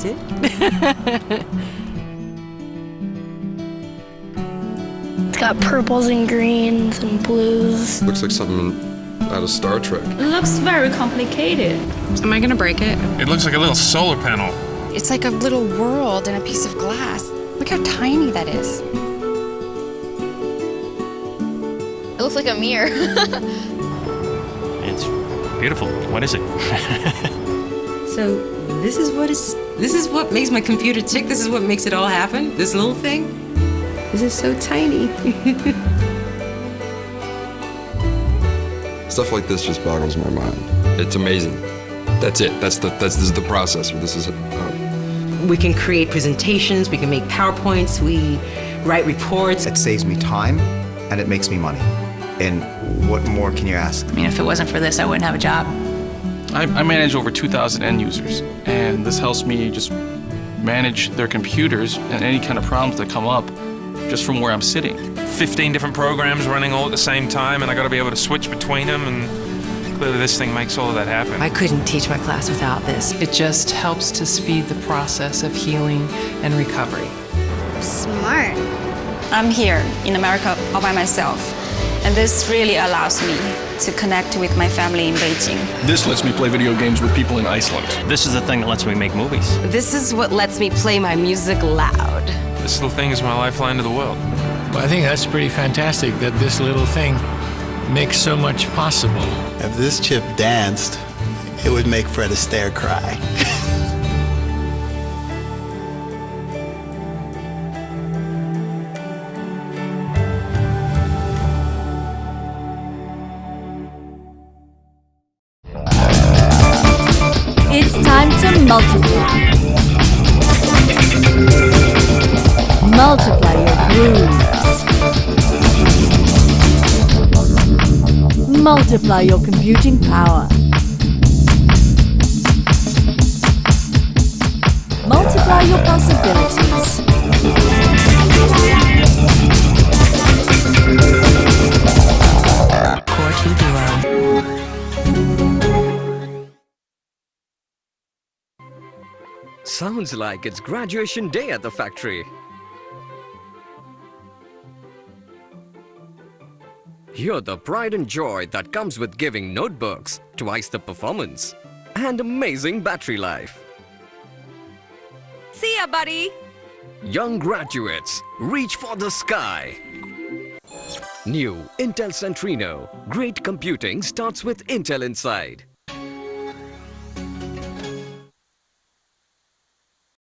That's it. It's got purples and greens and blues. Looks like something out of Star Trek. It looks very complicated. Am I gonna break it? It looks like a little solar panel. It's like a little world in a piece of glass. Look how tiny that is. It looks like a mirror. It's beautiful. What is it? So this is what is this is what makes my computer tick. This is what makes it all happen. This little thing. This is so tiny. Stuff like this just boggles my mind. It's amazing. That's it. That's the that's this is the process. This is uh, we can create presentations. We can make PowerPoints. We write reports. It saves me time and it makes me money. And what more can you ask? I mean, if it wasn't for this, I wouldn't have a job. I, I manage over 2,000 end users, and this helps me just manage their computers and any kind of problems that come up just from where I'm sitting. 15 different programs running all at the same time, and I got to be able to switch between them, and clearly this thing makes all of that happen. I couldn't teach my class without this. It just helps to speed the process of healing and recovery. Smart. I'm here in America all by myself, and this really allows me to connect with my family in Beijing. This lets me play video games with people in Iceland. This is the thing that lets me make movies. This is what lets me play my music loud. This little thing is my lifeline to the world. I think that's pretty fantastic that this little thing makes so much possible. If this chip danced, it would make Fred Astaire cry. It's time to multiply. Multiply your grooves. Multiply your computing power. Multiply your possibilities. Sounds like it's graduation day at the factory. You're the pride and joy that comes with giving notebooks, twice the performance, and amazing battery life. See ya, buddy! Young graduates, reach for the sky. New Intel Centrino. Great computing starts with Intel inside.